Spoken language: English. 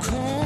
Cool.